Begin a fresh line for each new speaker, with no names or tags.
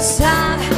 Cause I